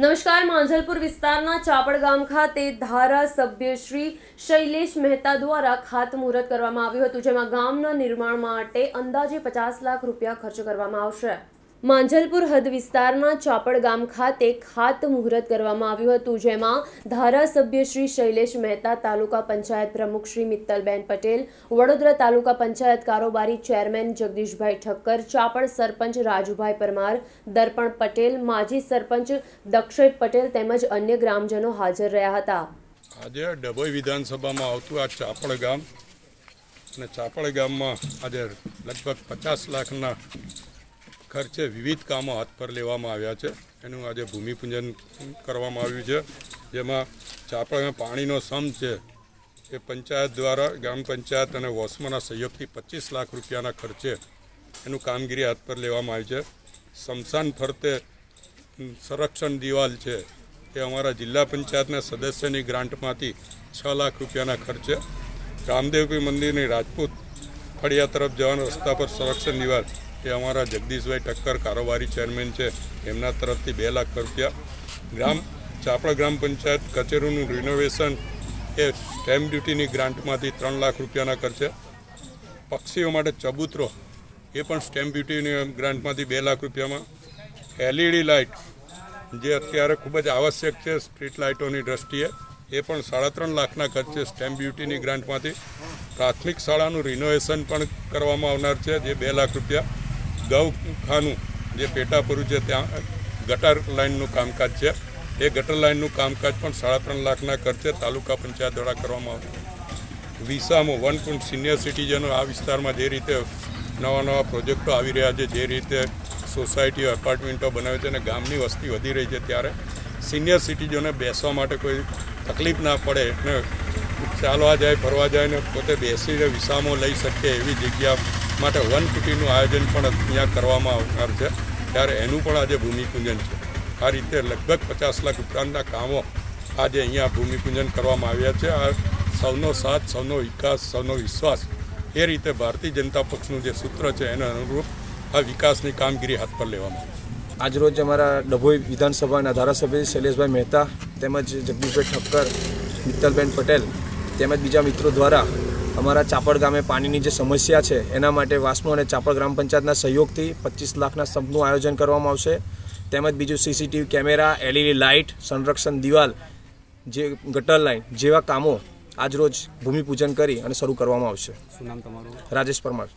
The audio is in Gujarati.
નમસ્કાર માંજલપુર વિસ્તારના ચાપડ ગામ ખાતે ધારાસભ્ય શ્રી શૈલેષ મહેતા દ્વારા ખાતમુહૂર્ત કરવામાં આવ્યું હતું, જેમાં ગામના નિર્માણ માટે અંદાજે પચાસ લાખ રૂપિયા ખર્ચ કરવામાં આવશે. માંજલપુર હદ વિસ્તારના ચાપડ ગામ ખાતે મુહૂર્ત કરવામાં આવ્યું હતું, જેમાં ધારાસભ્ય શ્રી શૈલેષ મહેતા, તાલુકા પંચાયત પ્રમુખ શ્રી મિત્તલબેન પટેલ, વડોદરા તાલુકા પંચાયત કારોબારી ચેરમેન જગદીશભાઈ ઠક્કર, ચાપડ સરપંચ રાજુભાઈ પરમાર, દર્પણ પટેલ, માજી સરપંચ દક્ષય પટેલ તેમજ અન્ય ગ્રામજનો હાજર રહ્યા હતા. આજે ડભોઈ વિધાનસભામાં આવતું આ ચાપડ ગામ અને ચાપડ ગામમાં આજે લગભગ પચાસ લાખના ખર્ચે વિવિધ કામો હાથ પર લેવામાં આવ્યા છે. એનું આજે ભૂમિપૂજન કરવામાં આવ્યું છે. જેમાં ચાપડામાં પાણીનો સમ છે એ પંચાયત દ્વારા ગ્રામ પંચાયત અને વોસમાના સહયોગથી પચીસ લાખ રૂપિયાના ખર્ચે એનું કામગીરી હાથ પર લેવામાં આવી છે. સમસાન ફરતે સંરક્ષણ દિવાલ છે એ અમારા જિલ્લા પંચાયતના સદસ્યની ગ્રાન્ટમાંથી છ લાખ રૂપિયાના ખર્ચે રામદેવપી મંદિરની રાજપૂત ફળિયા તરફ જવાના રસ્તા પર સંરક્ષણ દિવાલ એ અમારા જગદીશભાઈ ઠક્કર કારોબારી ચેરમેન છે. એમના તરફથી બે લાખ રૂપિયા ગ્રામ, ચાપડા ગ્રામ પંચાયત કચેરીનું રિનોવેશન એ સ્ટેમ્પ ડ્યુટીની ગ્રાન્ટમાંથી ત્રણ લાખ રૂપિયાના ખર્ચે. પક્ષીઓ માટે ચબૂતરો એ પણ સ્ટેમ્પ ડ્યુટીની ગ્રાન્ટમાંથી બે લાખ રૂપિયામાં. એલઈડી લાઇટ જે અત્યારે ખૂબ જ આવશ્યક છે સ્ટ્રીટ લાઇટોની દ્રષ્ટિએ, એ પણ સાડા ત્રણ લાખના ખર્ચે સ્ટેમ્પ ડ્યુટીની ગ્રાન્ટમાંથી પ્રાથમિક શાળાનું રિનોવેશન પણ કરવામાં આવનાર છે, જે બે લાખ રૂપિયા. ગૌખાનું જે પેટાપુરું છે, ત્યાં ગટર લાઇનનું કામકાજ છે. એ ગટર લાઇનનું કામકાજ પણ સાડા ત્રણ લાખના ખર્ચે તાલુકા પંચાયત દ્વારા કરવામાં આવ્યું વિસામાં વન પોઈન્ટ સિનિયર સિટીઝનો આ વિસ્તારમાં જે રીતે નવા નવા પ્રોજેક્ટો આવી રહ્યા છે, જે રીતે સોસાયટીઓ, એપાર્ટમેન્ટો બનાવે છે અને ગામની વસ્તી વધી રહી છે, ત્યારે સિનિયર સિટીઝનોને બેસવા માટે કોઈ તકલીફ ના પડે ને ચાલવા જાય, ફરવા જાય ને પોતે બેસીને વિસામો લઈ શકે એવી જગ્યા માટે વન કુટીનું આયોજન પણ અહીંયા કરવામાં આવનાર છે. ત્યારે એનું પણ આજે ભૂમિપૂજન છે. આ રીતે લગભગ પચાસ લાખ ઉપરાંતના કામો આજે અહીંયા ભૂમિપૂજન કરવામાં આવ્યા છે. આ સૌનો સાથ, સૌનો વિકાસ, સૌનો વિશ્વાસ એ રીતે ભારતીય જનતા પક્ષનું જે સૂત્ર છે એના અનુરૂપ આ વિકાસની કામગીરી હાથ પર લેવામાં આવી આજરોજ અમારા ડભોઈ વિધાનસભાના ધારાસભ્ય શૈલેષભાઈ મહેતા તેમજ જગદીશભાઈ ઠક્કર, મિત્તલબેન પટેલ તેમજ બીજા મિત્રો દ્વારા અમારા ચાપડ ગામે પાણીની જે સમસ્યા છે એના માટે વાસ્મો અને ચાપડ ગ્રામ પંચાયતના સહયોગથી પચીસ લાખના સ્તંભનું આયોજન કરવામાં આવશે. તેમજ બીજું સીસીટીવી કેમેરા એલઈડી લાઇટ સંરક્ષણ દિવાલ જે ગટર લાઇન જેવા કામો આજરોજ ભૂમિપૂજન કરી અને શરૂ કરવામાં આવશે. શું નામ તમારું? રાજેશ પરમાર.